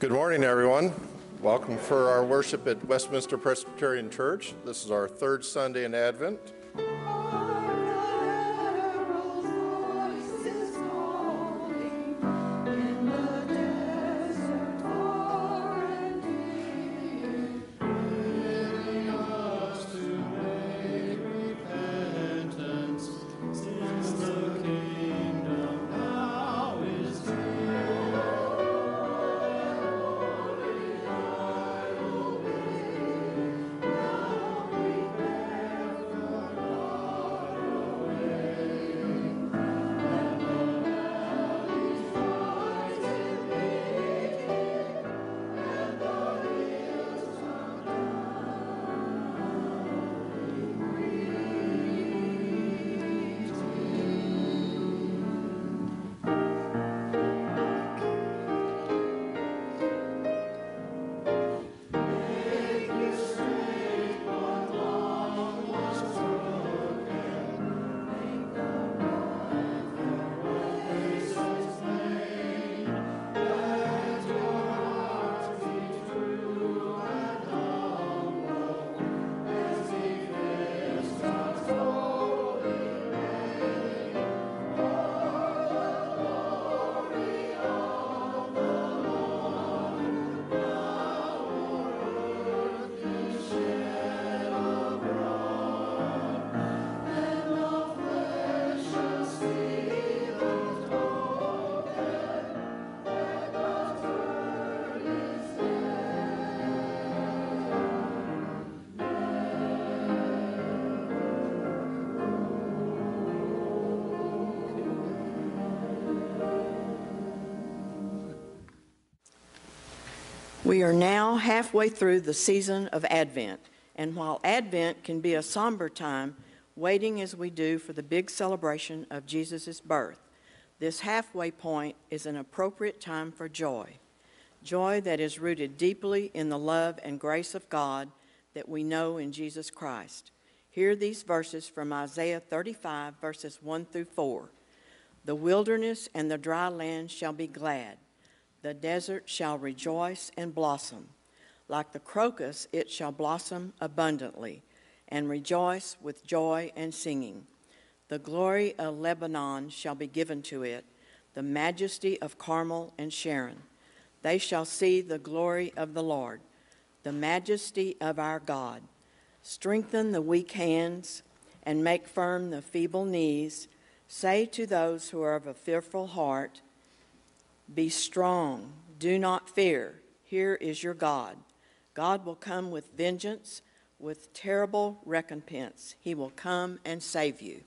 Good morning, everyone. Welcome for our worship at Westminster Presbyterian Church. This is our third Sunday in Advent. We are now halfway through the season of Advent, and while Advent can be a somber time, waiting as we do for the big celebration of Jesus' birth, this halfway point is an appropriate time for joy. Joy that is rooted deeply in the love and grace of God that we know in Jesus Christ. Hear these verses from Isaiah 35, verses 1 through 4. The wilderness and the dry land shall be glad the desert shall rejoice and blossom. Like the crocus, it shall blossom abundantly and rejoice with joy and singing. The glory of Lebanon shall be given to it, the majesty of Carmel and Sharon. They shall see the glory of the Lord, the majesty of our God. Strengthen the weak hands and make firm the feeble knees. Say to those who are of a fearful heart, be strong, do not fear. Here is your God. God will come with vengeance, with terrible recompense. He will come and save you.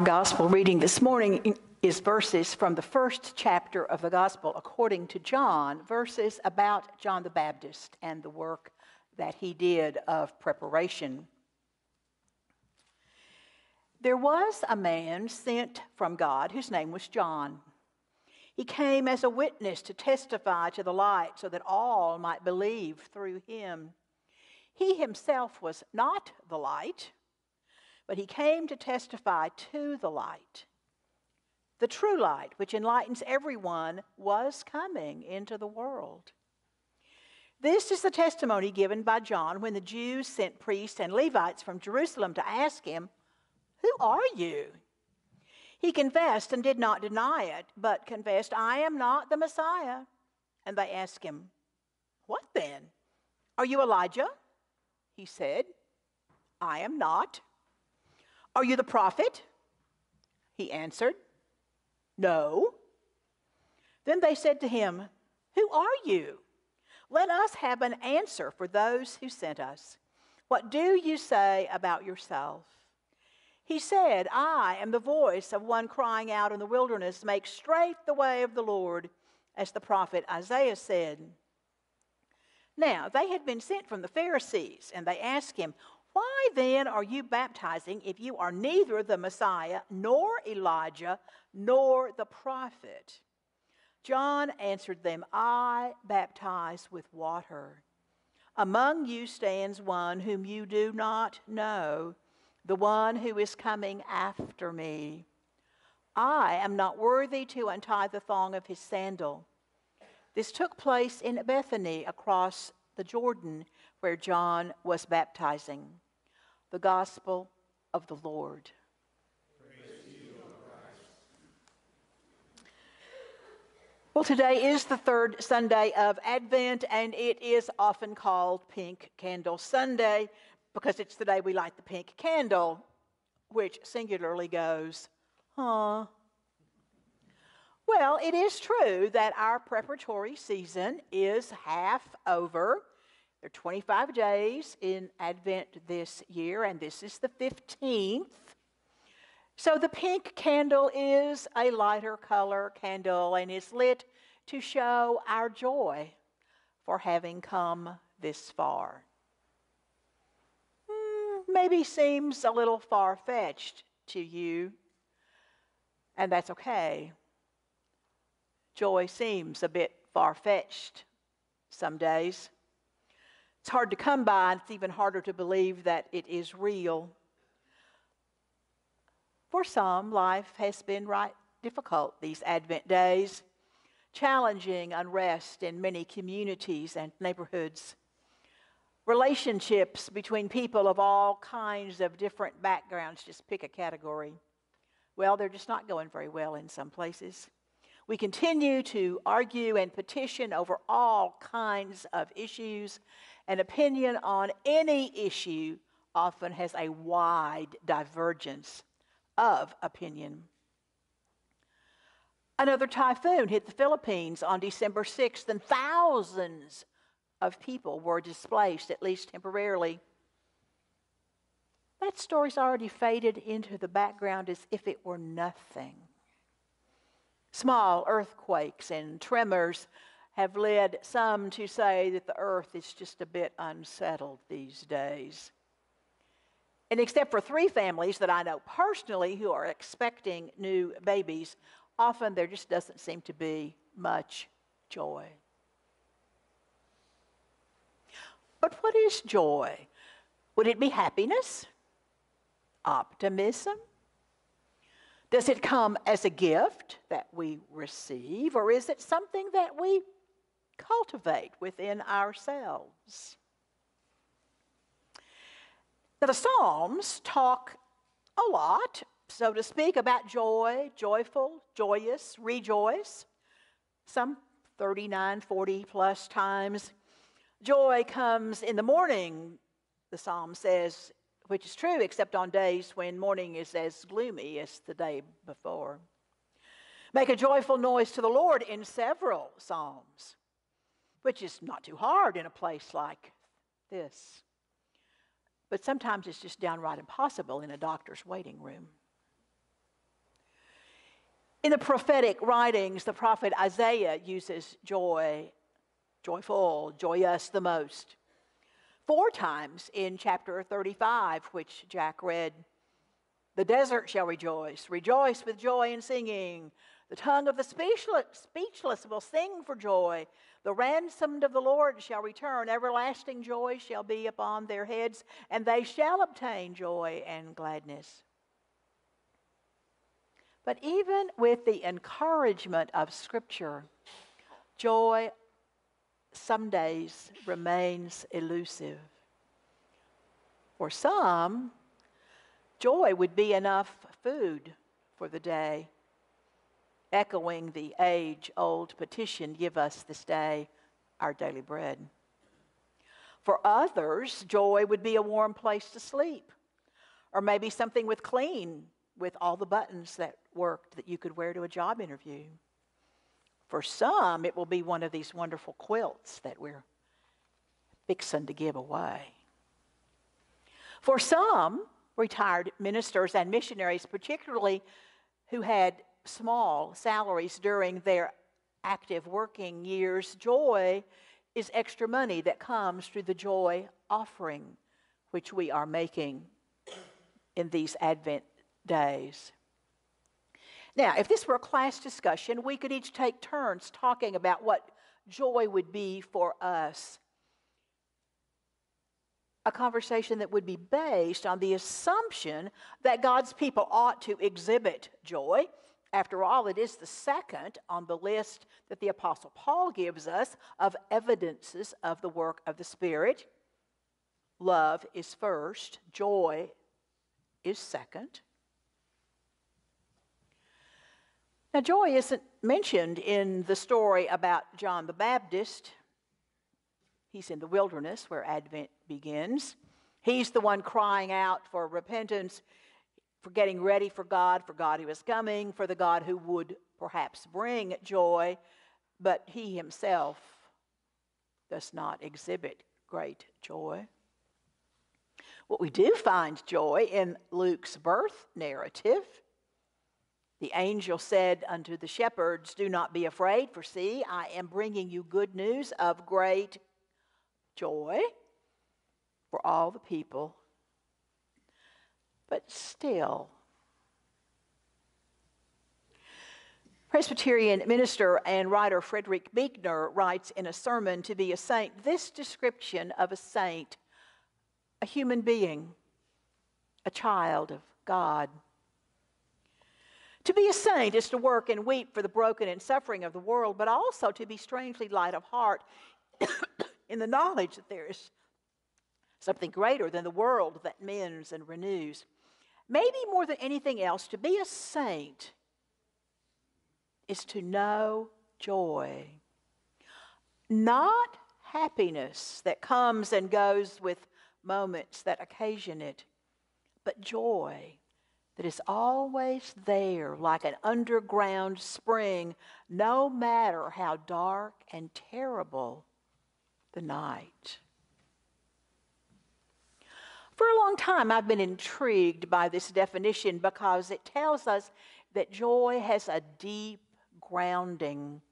Our gospel reading this morning is verses from the first chapter of the gospel according to John, verses about John the Baptist and the work that he did of preparation. There was a man sent from God whose name was John. He came as a witness to testify to the light so that all might believe through him. He himself was not the light but he came to testify to the light. The true light, which enlightens everyone, was coming into the world. This is the testimony given by John when the Jews sent priests and Levites from Jerusalem to ask him, Who are you? He confessed and did not deny it, but confessed, I am not the Messiah. And they asked him, What then? Are you Elijah? He said, I am not. Are you the prophet? He answered, No. Then they said to him, Who are you? Let us have an answer for those who sent us. What do you say about yourself? He said, I am the voice of one crying out in the wilderness, Make straight the way of the Lord, as the prophet Isaiah said. Now, they had been sent from the Pharisees, and they asked him, why then are you baptizing if you are neither the Messiah, nor Elijah, nor the prophet? John answered them, I baptize with water. Among you stands one whom you do not know, the one who is coming after me. I am not worthy to untie the thong of his sandal. This took place in Bethany across the Jordan where John was baptizing. The gospel of the Lord. Well, today is the third Sunday of Advent, and it is often called Pink Candle Sunday because it's the day we light the pink candle, which singularly goes, huh? Well, it is true that our preparatory season is half over. There are 25 days in Advent this year, and this is the 15th. So the pink candle is a lighter color candle and is lit to show our joy for having come this far. Hmm, maybe seems a little far fetched to you, and that's okay. Joy seems a bit far fetched some days. It's hard to come by, and it's even harder to believe that it is real. For some, life has been right difficult these Advent days, challenging unrest in many communities and neighborhoods. Relationships between people of all kinds of different backgrounds, just pick a category. Well, they're just not going very well in some places. We continue to argue and petition over all kinds of issues an opinion on any issue often has a wide divergence of opinion. Another typhoon hit the Philippines on December 6th, and thousands of people were displaced, at least temporarily. That story's already faded into the background as if it were nothing. Small earthquakes and tremors have led some to say that the earth is just a bit unsettled these days. And except for three families that I know personally who are expecting new babies, often there just doesn't seem to be much joy. But what is joy? Would it be happiness? Optimism? Does it come as a gift that we receive, or is it something that we cultivate within ourselves. Now, the Psalms talk a lot, so to speak, about joy, joyful, joyous, rejoice. Some 39, 40 plus times. Joy comes in the morning, the psalm says, which is true, except on days when morning is as gloomy as the day before. Make a joyful noise to the Lord in several psalms which is not too hard in a place like this. But sometimes it's just downright impossible in a doctor's waiting room. In the prophetic writings, the prophet Isaiah uses joy, joyful, joyous the most. Four times in chapter 35, which Jack read, the desert shall rejoice, rejoice with joy and singing. The tongue of the speechless, will sing for joy. The ransomed of the Lord shall return. Everlasting joy shall be upon their heads, and they shall obtain joy and gladness. But even with the encouragement of Scripture, joy some days remains elusive. For some, joy would be enough food for the day, echoing the age old petition give us this day our daily bread. For others, joy would be a warm place to sleep, or maybe something with clean, with all the buttons that worked that you could wear to a job interview. For some, it will be one of these wonderful quilts that we're fixing to give away. For some retired ministers and missionaries, particularly who had small salaries during their active working years, joy is extra money that comes through the joy offering, which we are making in these Advent days. Now, if this were a class discussion, we could each take turns talking about what joy would be for us. A conversation that would be based on the assumption that God's people ought to exhibit joy. After all, it is the second on the list that the Apostle Paul gives us of evidences of the work of the Spirit. Love is first, joy is second. Now, joy isn't mentioned in the story about John the Baptist. He's in the wilderness where Advent begins. He's the one crying out for repentance, for getting ready for God, for God who is coming, for the God who would perhaps bring joy, but he himself does not exhibit great joy. What we do find joy in Luke's birth narrative the angel said unto the shepherds, Do not be afraid, for see, I am bringing you good news of great joy for all the people. But still, Presbyterian minister and writer Frederick Buechner writes in a sermon to be a saint this description of a saint, a human being, a child of God. To be a saint is to work and weep for the broken and suffering of the world, but also to be strangely light of heart in the knowledge that there is something greater than the world that mends and renews. Maybe more than anything else, to be a saint is to know joy. Not happiness that comes and goes with moments that occasion it, but joy that is always there like an underground spring, no matter how dark and terrible the night. For a long time, I've been intrigued by this definition because it tells us that joy has a deep grounding,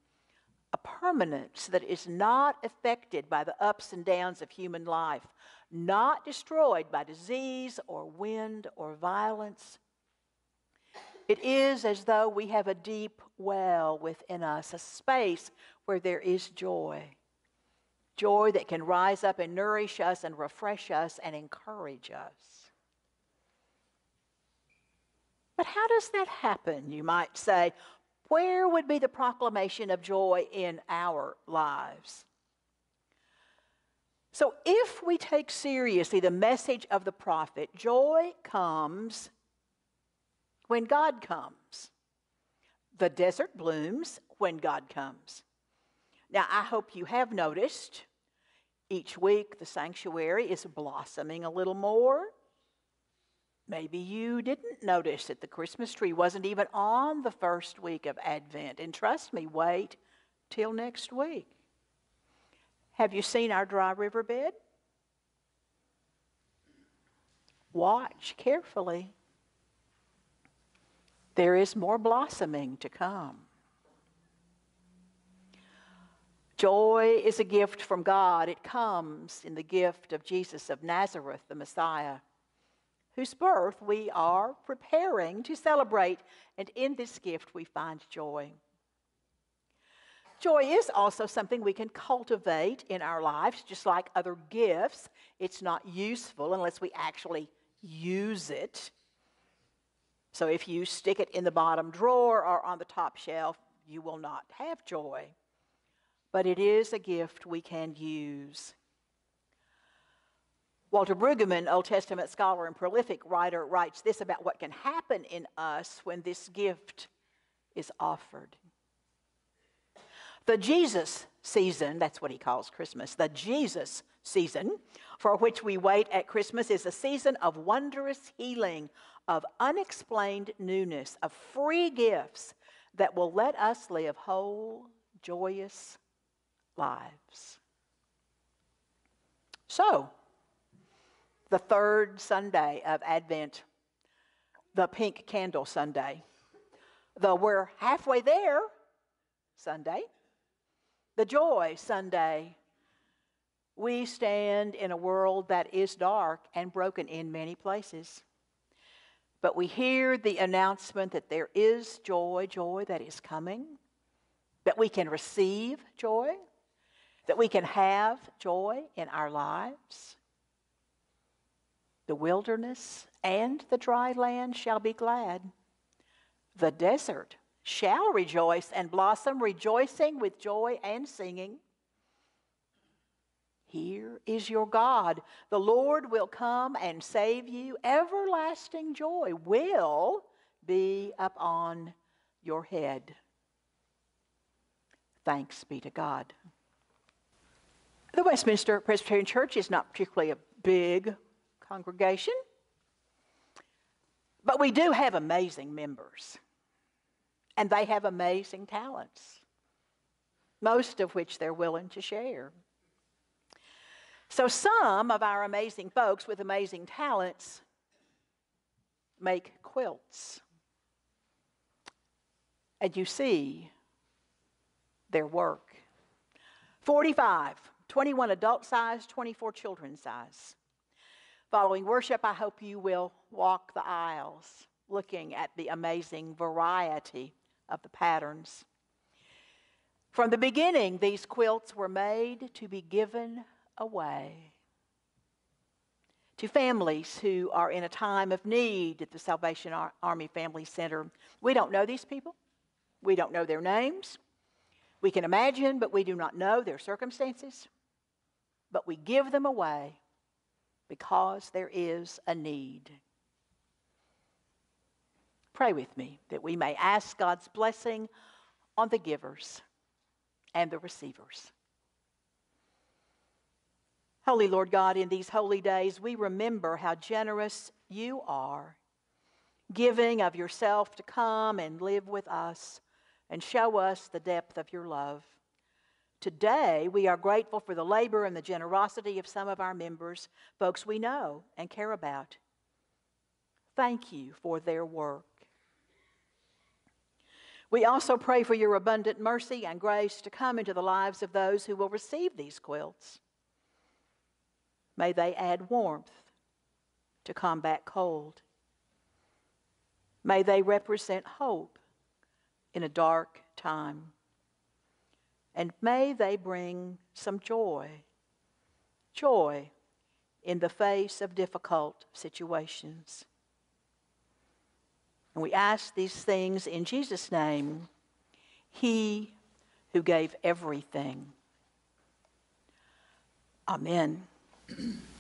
a permanence that is not affected by the ups and downs of human life, not destroyed by disease or wind or violence it is as though we have a deep well within us, a space where there is joy. Joy that can rise up and nourish us and refresh us and encourage us. But how does that happen, you might say? Where would be the proclamation of joy in our lives? So, if we take seriously the message of the prophet, joy comes when God comes. The desert blooms when God comes. Now, I hope you have noticed each week the sanctuary is blossoming a little more. Maybe you didn't notice that the Christmas tree wasn't even on the first week of Advent. And trust me, wait till next week. Have you seen our dry riverbed? Watch carefully. There is more blossoming to come. Joy is a gift from God. It comes in the gift of Jesus of Nazareth, the Messiah, whose birth we are preparing to celebrate. And in this gift, we find joy. Joy is also something we can cultivate in our lives, just like other gifts. It's not useful unless we actually use it. So if you stick it in the bottom drawer or on the top shelf, you will not have joy. But it is a gift we can use. Walter Brueggemann, Old Testament scholar and prolific writer, writes this about what can happen in us when this gift is offered. The Jesus season, that's what he calls Christmas, the Jesus season for which we wait at Christmas is a season of wondrous healing, of unexplained newness, of free gifts that will let us live whole, joyous lives. So, the third Sunday of Advent, the Pink Candle Sunday, the We're Halfway There Sunday, the Joy Sunday. We stand in a world that is dark and broken in many places. But we hear the announcement that there is joy, joy that is coming, that we can receive joy, that we can have joy in our lives. The wilderness and the dry land shall be glad. The desert shall rejoice and blossom, rejoicing with joy and singing. Here is your God. The Lord will come and save you. Everlasting joy will be upon your head. Thanks be to God. The Westminster Presbyterian Church is not particularly a big congregation, but we do have amazing members and they have amazing talents, most of which they're willing to share. So, some of our amazing folks with amazing talents make quilts. And you see their work 45, 21 adult size, 24 children size. Following worship, I hope you will walk the aisles looking at the amazing variety of the patterns. From the beginning, these quilts were made to be given away to families who are in a time of need at the Salvation Army Family Center. We don't know these people, we don't know their names. We can imagine, but we do not know their circumstances. But we give them away because there is a need. Pray with me that we may ask God's blessing on the givers and the receivers. Holy Lord God, in these holy days, we remember how generous you are, giving of yourself to come and live with us and show us the depth of your love. Today, we are grateful for the labor and the generosity of some of our members, folks we know and care about. Thank you for their work. We also pray for your abundant mercy and grace to come into the lives of those who will receive these quilts. May they add warmth to combat cold. May they represent hope in a dark time. And may they bring some joy, joy in the face of difficult situations. And we ask these things in Jesus' name, He who gave everything. Amen. Mm-hmm.